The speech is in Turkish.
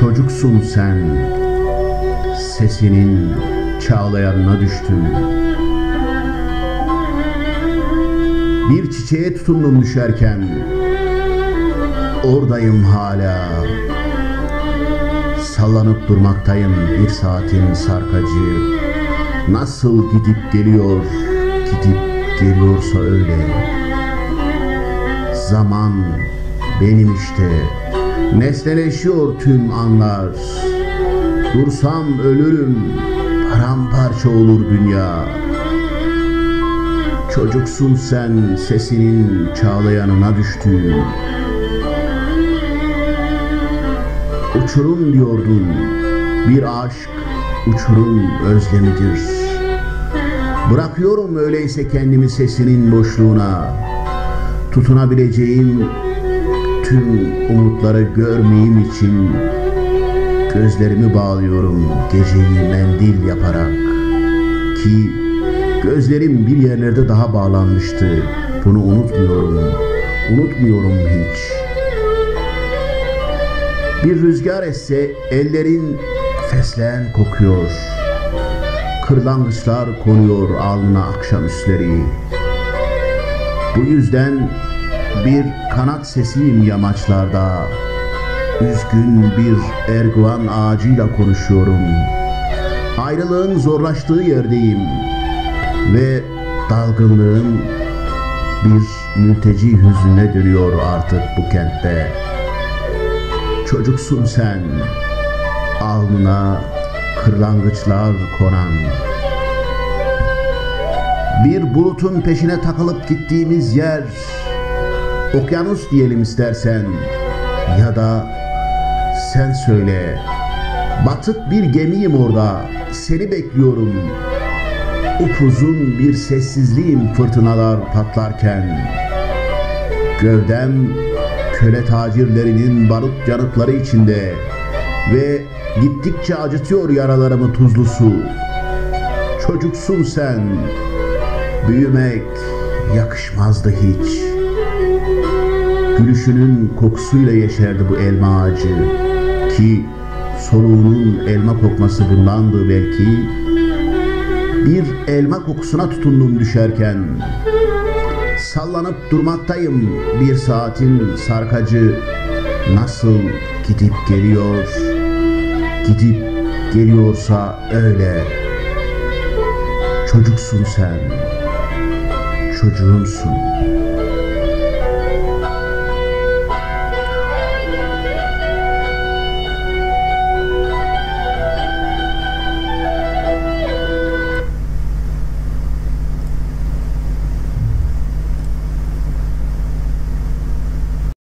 Çocuksun sen. Sesinin çağlayanına düştüm Bir çiçeğe tutundum düşerken Oradayım hala. Sallanıp durmaktayım bir saatin sarkacı. Nasıl gidip geliyor Gidip geliyorsa öyle. Zaman benim işte Nesneleşiyor tüm anlar. Dursam ölürüm Paramparça olur dünya. Çocuksun sen sesinin çağlayanına düştüm Uçurum diyordun Bir aşk uçurum özlemidir. Bırakıyorum öyleyse kendimi sesinin boşluğuna. Tutunabileceğim tüm umutları görmeyeyim için Gözlerimi bağlıyorum geceyi mendil yaparak Ki gözlerim bir yerlerde daha bağlanmıştı. Bunu unutmuyorum, unutmuyorum hiç. Bir rüzgar esse ellerin fesleğen kokuyor. Kırlangıçlar konuyor alnına akşamüstleri. Bu yüzden bir kanat sesiyim yamaçlarda. Üzgün bir erguvan ağacıyla konuşuyorum. Ayrılığın zorlaştığı yerdeyim. Ve dalgınlığın bir mülteci hüznüne dönüyor artık bu kentte. Çocuksun sen. Alnına kırlangıçlar konan. Bir bulutun peşine takılıp gittiğimiz yer Okyanus diyelim istersen Ya da sen söyle. Batık bir gemiyim orada. Seni bekliyorum. Upuzun bir sessizliğim fırtınalar patlarken. Gövdem köle tacirlerinin barut yanıkları içinde Ve gittikçe acıtıyor yaralarımı tuzlu su. Çocuksun sen. Büyümek yakışmazdı hiç Gülüşünün kokusuyla yeşerdi bu elma ağacı. Ki soluğunun elma kokması bundandı belki. Bir elma kokusuna tutundum düşerken. Sallanıp durmaktayım bir saatin sarkacı. Nasıl gidip geliyor Gidip geliyorsa öyle. Çocuksun sen Çocuğumsun